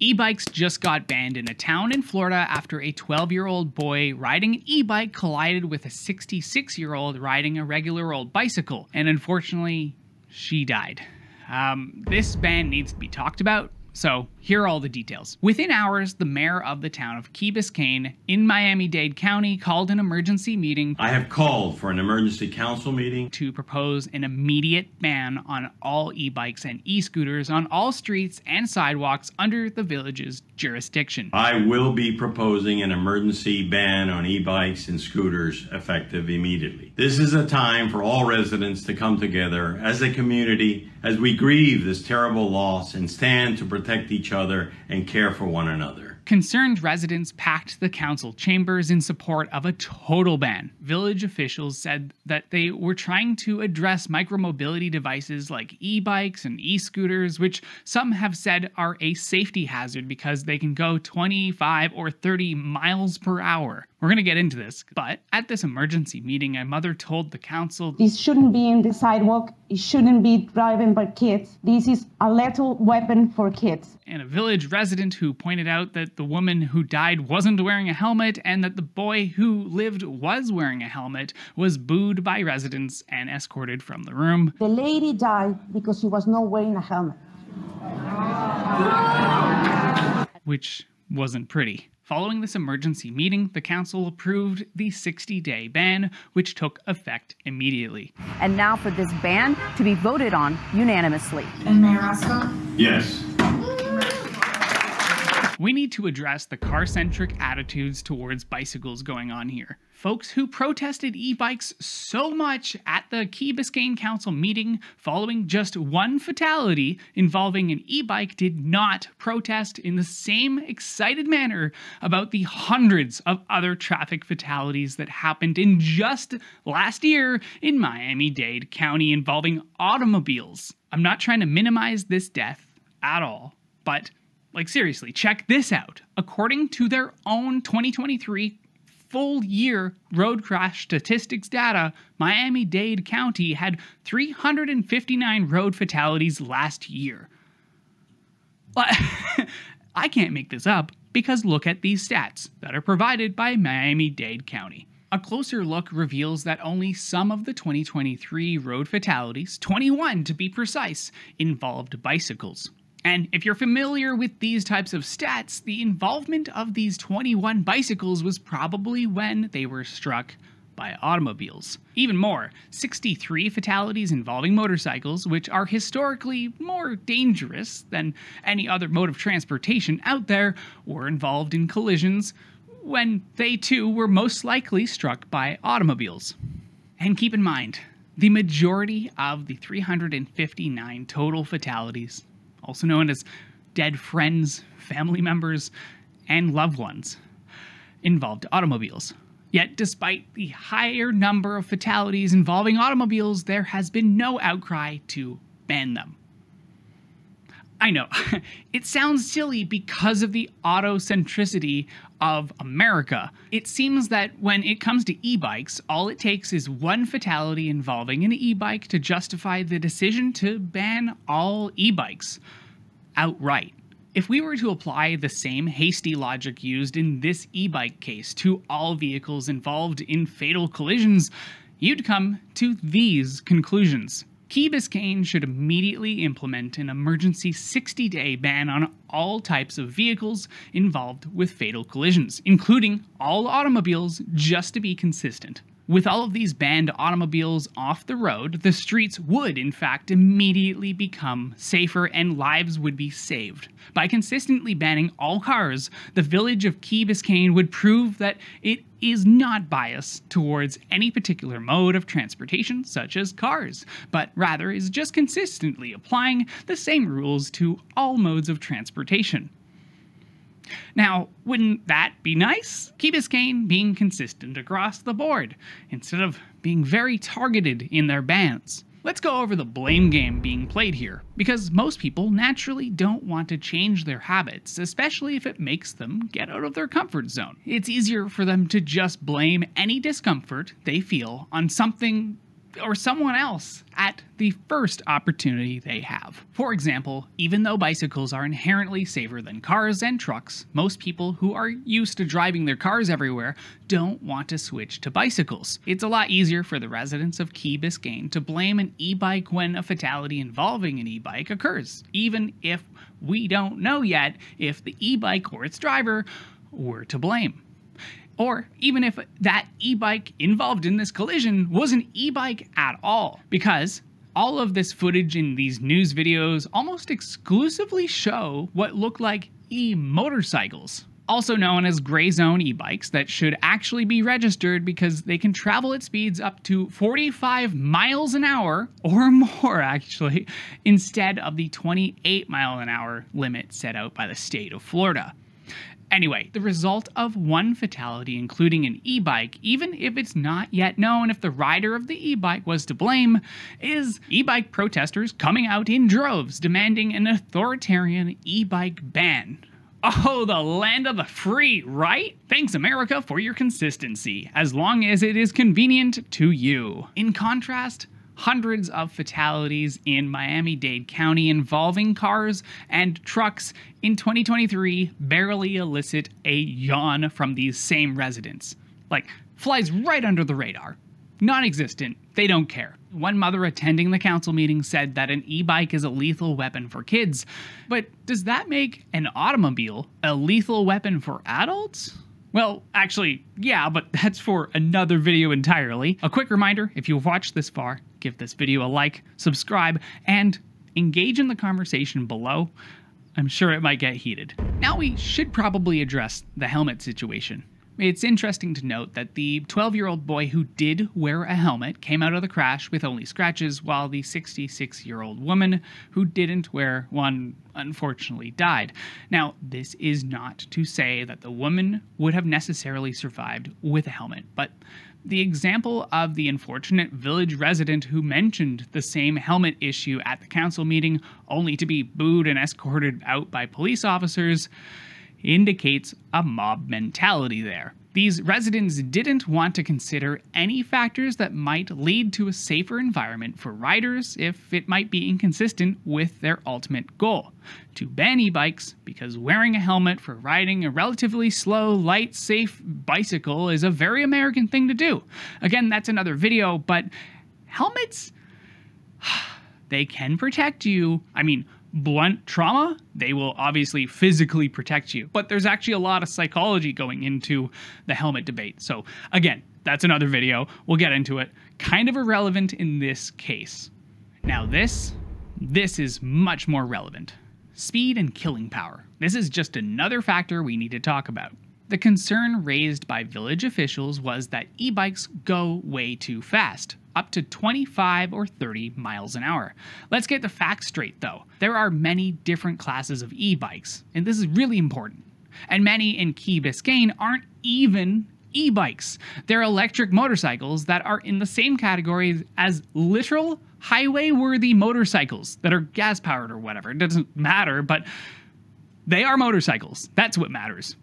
E-bikes just got banned in a town in Florida after a 12-year-old boy riding an e-bike collided with a 66-year-old riding a regular old bicycle, and unfortunately, she died. Um, this ban needs to be talked about, so here are all the details. Within hours, the mayor of the town of Key Biscayne in Miami-Dade County called an emergency meeting I have called for an emergency council meeting. to propose an immediate ban on all e-bikes and e-scooters on all streets and sidewalks under the village's jurisdiction. I will be proposing an emergency ban on e-bikes and scooters effective immediately. This is a time for all residents to come together as a community as we grieve this terrible loss and stand to protect each other and care for one another. Concerned residents packed the council chambers in support of a total ban. Village officials said that they were trying to address micromobility devices like e bikes and e scooters, which some have said are a safety hazard because they can go 25 or 30 miles per hour. We're going to get into this, but at this emergency meeting, a mother told the council This shouldn't be in the sidewalk. It shouldn't be driven by kids. This is a lethal weapon for kids. and a village resident who pointed out that the woman who died wasn't wearing a helmet and that the boy who lived was wearing a helmet was booed by residents and escorted from the room. The lady died because she was not wearing a helmet. which wasn't pretty. Following this emergency meeting, the council approved the 60 day ban, which took effect immediately. And now for this ban to be voted on unanimously. And Mayor Rasco? Yes. We need to address the car centric attitudes towards bicycles going on here. Folks who protested e bikes so much at the Key Biscayne Council meeting following just one fatality involving an e bike did not protest in the same excited manner about the hundreds of other traffic fatalities that happened in just last year in Miami Dade County involving automobiles. I'm not trying to minimize this death at all, but like, seriously, check this out. According to their own 2023 full year road crash statistics data, Miami Dade County had 359 road fatalities last year. I can't make this up because look at these stats that are provided by Miami Dade County. A closer look reveals that only some of the 2023 road fatalities, 21 to be precise, involved bicycles. And if you're familiar with these types of stats, the involvement of these 21 bicycles was probably when they were struck by automobiles. Even more, 63 fatalities involving motorcycles, which are historically more dangerous than any other mode of transportation out there, were involved in collisions when they too were most likely struck by automobiles. And keep in mind, the majority of the 359 total fatalities, also known as dead friends, family members, and loved ones, involved automobiles. Yet, despite the higher number of fatalities involving automobiles, there has been no outcry to ban them. I know, it sounds silly because of the autocentricity of America. It seems that when it comes to e bikes, all it takes is one fatality involving an e bike to justify the decision to ban all e bikes outright. If we were to apply the same hasty logic used in this e bike case to all vehicles involved in fatal collisions, you'd come to these conclusions. Key Biscayne should immediately implement an emergency 60 day ban on all types of vehicles involved with fatal collisions, including all automobiles, just to be consistent. With all of these banned automobiles off the road, the streets would, in fact, immediately become safer and lives would be saved. By consistently banning all cars, the village of Key Biscayne would prove that it is not biased towards any particular mode of transportation, such as cars, but rather is just consistently applying the same rules to all modes of transportation. Now, wouldn't that be nice? Key Biscayne being consistent across the board, instead of being very targeted in their bans. Let's go over the blame game being played here, because most people naturally don't want to change their habits, especially if it makes them get out of their comfort zone. It's easier for them to just blame any discomfort they feel on something or someone else at the first opportunity they have. For example, even though bicycles are inherently safer than cars and trucks, most people who are used to driving their cars everywhere don't want to switch to bicycles. It's a lot easier for the residents of Key Biscayne to blame an e-bike when a fatality involving an e-bike occurs, even if we don't know yet if the e-bike or its driver were to blame. Or even if that e bike involved in this collision was an e bike at all. Because all of this footage in these news videos almost exclusively show what look like e motorcycles. Also known as gray zone e bikes, that should actually be registered because they can travel at speeds up to 45 miles an hour, or more actually, instead of the 28 mile an hour limit set out by the state of Florida. Anyway, the result of one fatality, including an e bike, even if it's not yet known if the rider of the e bike was to blame, is e bike protesters coming out in droves demanding an authoritarian e bike ban. Oh, the land of the free, right? Thanks, America, for your consistency, as long as it is convenient to you. In contrast, hundreds of fatalities in Miami Dade County involving cars and trucks in 2023 barely elicit a yawn from these same residents. Like, flies right under the radar. Non existent, they don't care. One mother attending the council meeting said that an e bike is a lethal weapon for kids. But does that make an automobile a lethal weapon for adults? Well, actually, yeah, but that's for another video entirely. A quick reminder if you've watched this far, give this video a like, subscribe, and engage in the conversation below. I'm sure it might get heated. Now we should probably address the helmet situation. It's interesting to note that the 12 year old boy who did wear a helmet came out of the crash with only scratches, while the 66 year old woman who didn't wear one unfortunately died. Now, this is not to say that the woman would have necessarily survived with a helmet, but the example of the unfortunate village resident who mentioned the same helmet issue at the council meeting only to be booed and escorted out by police officers indicates a mob mentality there. These residents didn't want to consider any factors that might lead to a safer environment for riders if it might be inconsistent with their ultimate goal to ban e bikes because wearing a helmet for riding a relatively slow, light, safe bicycle is a very American thing to do. Again, that's another video, but helmets, they can protect you. I mean, blunt trauma, they will obviously physically protect you. But there's actually a lot of psychology going into the helmet debate. So, again, that's another video. We'll get into it. Kind of irrelevant in this case. Now, this, this is much more relevant. Speed and killing power. This is just another factor we need to talk about. The concern raised by village officials was that e bikes go way too fast, up to 25 or 30 miles an hour. Let's get the facts straight though. There are many different classes of e bikes, and this is really important. And many in Key Biscayne aren't even e bikes. They're electric motorcycles that are in the same category as literal highway worthy motorcycles that are gas powered or whatever. It doesn't matter, but they are motorcycles. That's what matters.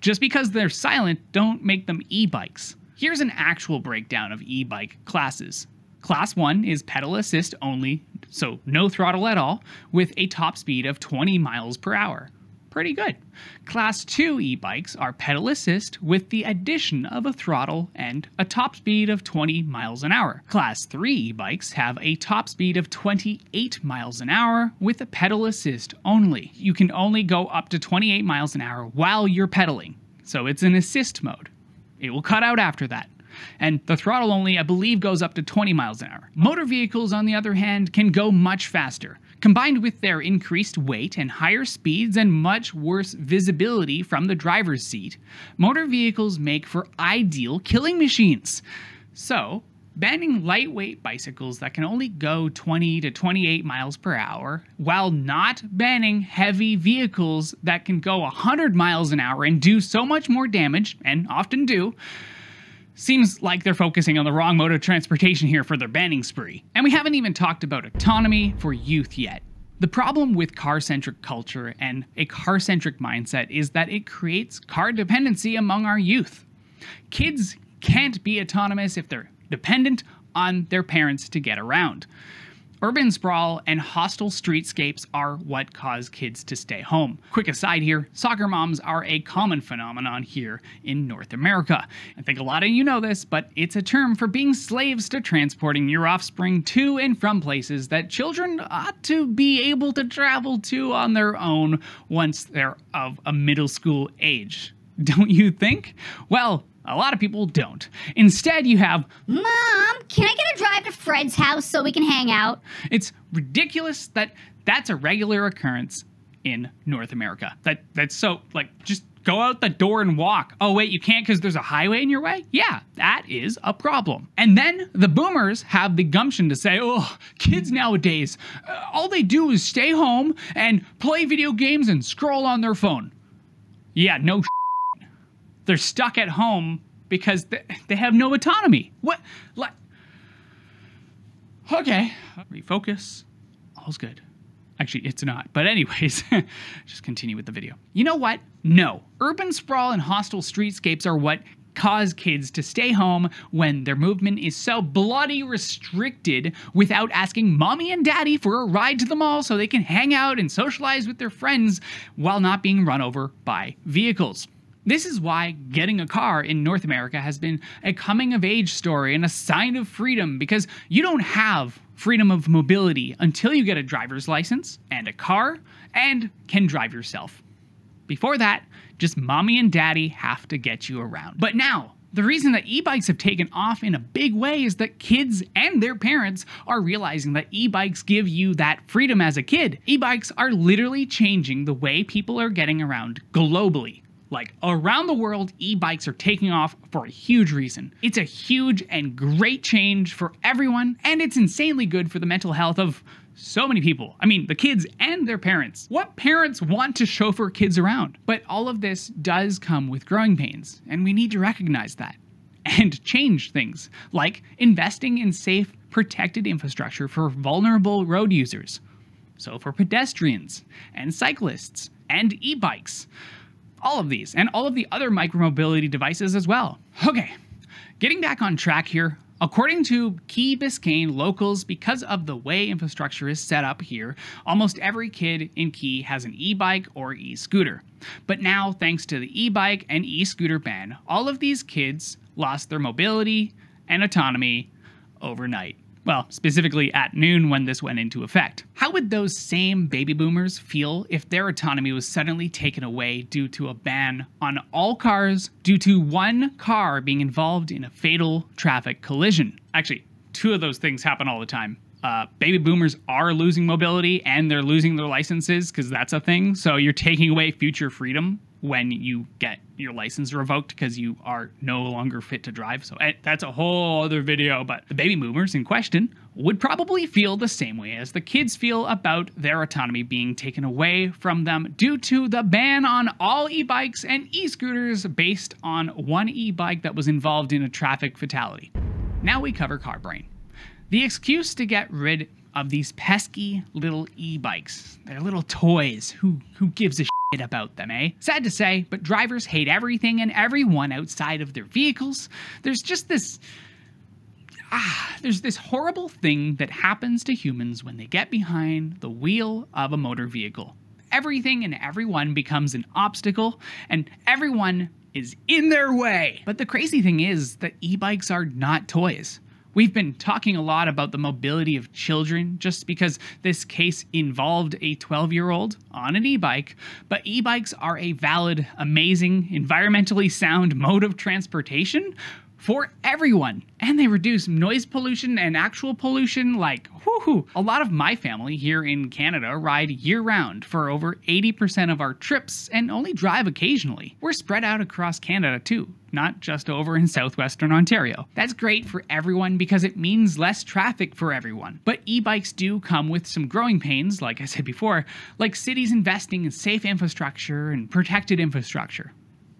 Just because they're silent, don't make them e bikes. Here's an actual breakdown of e bike classes. Class 1 is pedal assist only, so no throttle at all, with a top speed of 20 miles per hour pretty good. Class 2 e-bikes are pedal assist with the addition of a throttle and a top speed of 20 miles an hour. Class 3 e-bikes have a top speed of 28 miles an hour with a pedal assist only. You can only go up to 28 miles an hour while you're pedaling, so it's an assist mode. It will cut out after that and the throttle only, I believe, goes up to 20 miles an hour. Motor vehicles, on the other hand, can go much faster. Combined with their increased weight and higher speeds and much worse visibility from the driver's seat, motor vehicles make for ideal killing machines. So, banning lightweight bicycles that can only go 20 to 28 miles per hour, while not banning heavy vehicles that can go 100 miles an hour and do so much more damage, and often do, Seems like they're focusing on the wrong mode of transportation here for their banning spree. And we haven't even talked about autonomy for youth yet. The problem with car centric culture and a car centric mindset is that it creates car dependency among our youth. Kids can't be autonomous if they're dependent on their parents to get around. Urban sprawl and hostile streetscapes are what cause kids to stay home. Quick aside here soccer moms are a common phenomenon here in North America. I think a lot of you know this, but it's a term for being slaves to transporting your offspring to and from places that children ought to be able to travel to on their own once they're of a middle school age. Don't you think? Well, a lot of people don't. Instead, you have Mom, can I get a drive to Fred's house so we can hang out? It's ridiculous that that's a regular occurrence in North America. That that's so like just go out the door and walk. Oh wait, you can't cuz there's a highway in your way? Yeah, that is a problem. And then the boomers have the gumption to say, "Oh, kids nowadays, uh, all they do is stay home and play video games and scroll on their phone." Yeah, no they're stuck at home because they, they have no autonomy. What? Like, okay, refocus. All's good. Actually, it's not. But, anyways, just continue with the video. You know what? No. Urban sprawl and hostile streetscapes are what cause kids to stay home when their movement is so bloody restricted without asking mommy and daddy for a ride to the mall so they can hang out and socialize with their friends while not being run over by vehicles. This is why getting a car in North America has been a coming of age story and a sign of freedom because you don't have freedom of mobility until you get a driver's license and a car and can drive yourself. Before that, just mommy and daddy have to get you around. But now, the reason that e-bikes have taken off in a big way is that kids and their parents are realizing that e-bikes give you that freedom as a kid. E-bikes are literally changing the way people are getting around globally. Like around the world, e bikes are taking off for a huge reason. It's a huge and great change for everyone, and it's insanely good for the mental health of so many people. I mean, the kids and their parents. What parents want to chauffeur kids around? But all of this does come with growing pains, and we need to recognize that and change things, like investing in safe, protected infrastructure for vulnerable road users. So, for pedestrians and cyclists and e bikes all of these, and all of the other micromobility devices as well. Okay, getting back on track here, According to Key Biscayne locals, because of the way infrastructure is set up here, almost every kid in Key has an e bike or e scooter. But now, thanks to the e bike and e scooter ban, all of these kids lost their mobility and autonomy overnight. Well, specifically at noon when this went into effect. How would those same baby boomers feel if their autonomy was suddenly taken away due to a ban on all cars due to one car being involved in a fatal traffic collision? Actually, two of those things happen all the time. Uh, baby boomers are losing mobility and they're losing their licenses because that's a thing. So you're taking away future freedom when you get your license revoked because you are no longer fit to drive. So eh, that's a whole other video. But the baby boomers in question would probably feel the same way as the kids feel about their autonomy being taken away from them due to the ban on all e bikes and e scooters based on one e bike that was involved in a traffic fatality. Now we cover car brain. The excuse to get rid of these pesky little e-bikes. They're little toys. Who who gives a about them, eh? Sad to say, but drivers hate everything and everyone outside of their vehicles. There's just this ah, there's this horrible thing that happens to humans when they get behind the wheel of a motor vehicle. Everything and everyone becomes an obstacle, and everyone is in their way. But the crazy thing is that e bikes are not toys. We've been talking a lot about the mobility of children just because this case involved a 12 year old on an e bike, but e bikes are a valid, amazing, environmentally sound mode of transportation for everyone. And they reduce noise pollution and actual pollution like whoo hoo! A lot of my family here in Canada ride year round for over 80% of our trips and only drive occasionally. We're spread out across Canada too, not just over in southwestern Ontario. That's great for everyone because it means less traffic for everyone. But e-bikes do come with some growing pains, like I said before, like cities investing in safe infrastructure and protected infrastructure.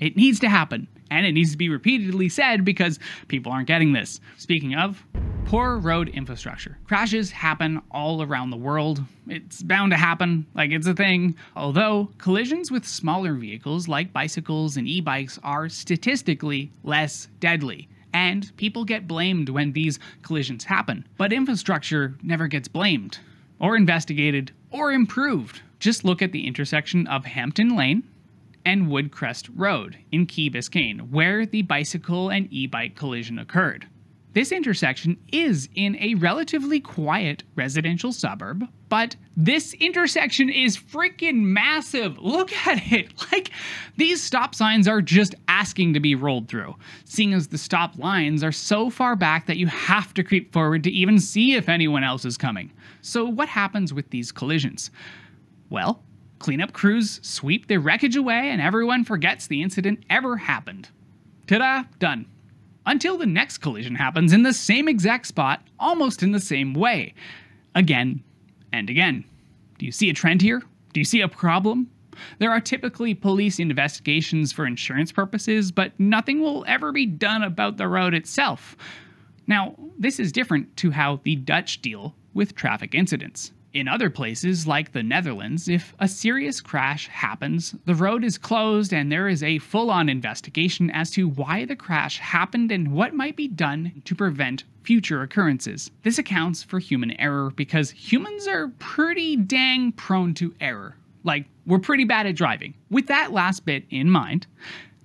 It needs to happen, and it needs to be repeatedly said because people aren't getting this. Speaking of, poor road infrastructure. Crashes happen all around the world. It's bound to happen, like it's a thing. Although, collisions with smaller vehicles like bicycles and e bikes are statistically less deadly. and people get blamed when these collisions happen. But infrastructure never gets blamed, or investigated, or improved. Just look at the intersection of Hampton Lane and Woodcrest Road in Key Biscayne, where the bicycle and e bike collision occurred. This intersection is in a relatively quiet residential suburb, but this intersection is freaking massive. Look at it. Like, these stop signs are just asking to be rolled through, seeing as the stop lines are so far back that you have to creep forward to even see if anyone else is coming. So, what happens with these collisions? Well, cleanup crews sweep the wreckage away and everyone forgets the incident ever happened. Ta da, done until the next collision happens in the same exact spot, almost in the same way. Again and again. Do you see a trend here? Do you see a problem? There are typically police investigations for insurance purposes, but nothing will ever be done about the road itself. Now, this is different to how the Dutch deal with traffic incidents. In other places, like the Netherlands, if a serious crash happens, the road is closed and there is a full on investigation as to why the crash happened and what might be done to prevent future occurrences. This accounts for human error because humans are pretty dang prone to error. Like, we're pretty bad at driving. With that last bit in mind,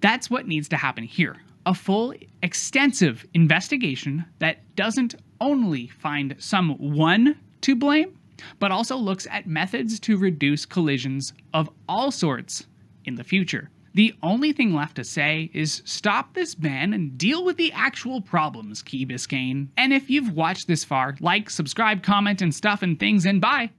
that's what needs to happen here a full, extensive investigation that doesn't only find someone to blame, but also looks at methods to reduce collisions of all sorts in the future. The only thing left to say is stop this ban and deal with the actual problems, Key Biscayne. And if you've watched this far, like, subscribe, comment, and stuff and things, and bye!